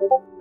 you